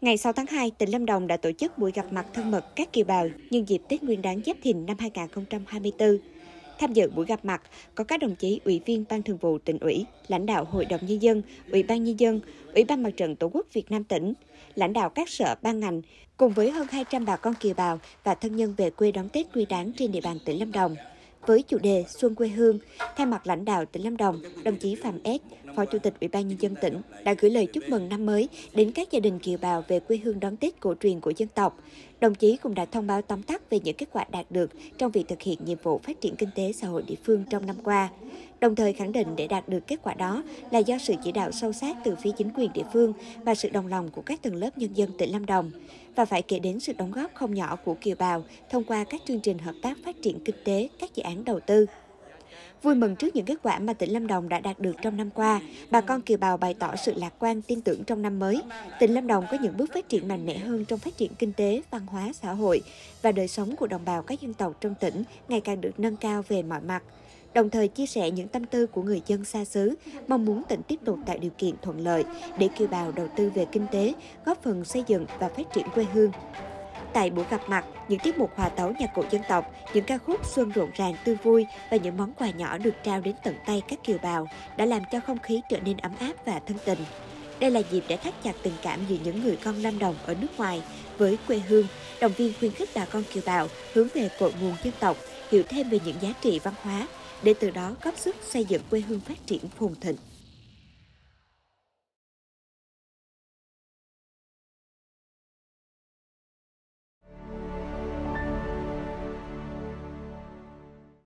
Ngày 6 tháng 2, tỉnh Lâm Đồng đã tổ chức buổi gặp mặt thân mật các kiều bào nhân dịp Tết Nguyên đán Giáp Thìn năm 2024. Tham dự buổi gặp mặt có các đồng chí Ủy viên Ban Thường vụ tỉnh ủy, lãnh đạo Hội đồng Nhân dân, Ủy ban Nhân dân, Ủy ban Mặt trận Tổ quốc Việt Nam tỉnh, lãnh đạo các sở ban ngành, cùng với hơn 200 bà con kiều bào và thân nhân về quê đón Tết Nguyên đán trên địa bàn tỉnh Lâm Đồng với chủ đề Xuân quê hương, thay mặt lãnh đạo tỉnh Lâm Đồng, đồng chí Phạm S, Phó Chủ tịch Ủy ban nhân dân tỉnh đã gửi lời chúc mừng năm mới đến các gia đình kiều bào về quê hương đón Tết cổ truyền của dân tộc. Đồng chí cũng đã thông báo tóm tắt về những kết quả đạt được trong việc thực hiện nhiệm vụ phát triển kinh tế xã hội địa phương trong năm qua. Đồng thời khẳng định để đạt được kết quả đó là do sự chỉ đạo sâu sát từ phía chính quyền địa phương và sự đồng lòng của các tầng lớp nhân dân tỉnh Lâm Đồng và phải kể đến sự đóng góp không nhỏ của kiều bào thông qua các chương trình hợp tác phát triển kinh tế, các dự án đầu tư. Vui mừng trước những kết quả mà tỉnh Lâm Đồng đã đạt được trong năm qua, bà con kiều bào bày tỏ sự lạc quan tin tưởng trong năm mới. Tỉnh Lâm Đồng có những bước phát triển mạnh mẽ hơn trong phát triển kinh tế, văn hóa, xã hội và đời sống của đồng bào các dân tộc trong tỉnh ngày càng được nâng cao về mọi mặt đồng thời chia sẻ những tâm tư của người dân xa xứ, mong muốn tỉnh tiếp tục tạo điều kiện thuận lợi để kiều bào đầu tư về kinh tế, góp phần xây dựng và phát triển quê hương. Tại buổi gặp mặt, những tiết mục hòa tấu nhạc cụ dân tộc, những ca khúc xuân rộn ràng tươi vui và những món quà nhỏ được trao đến tận tay các kiều bào đã làm cho không khí trở nên ấm áp và thân tình. Đây là dịp để thắt chặt tình cảm giữa những người con Lâm Đồng ở nước ngoài với quê hương, động viên khuyến khích bà con kiều bào hướng về cội nguồn dân tộc, hiểu thêm về những giá trị văn hóa để từ đó góp sức xây dựng quê hương phát triển phồn thịnh.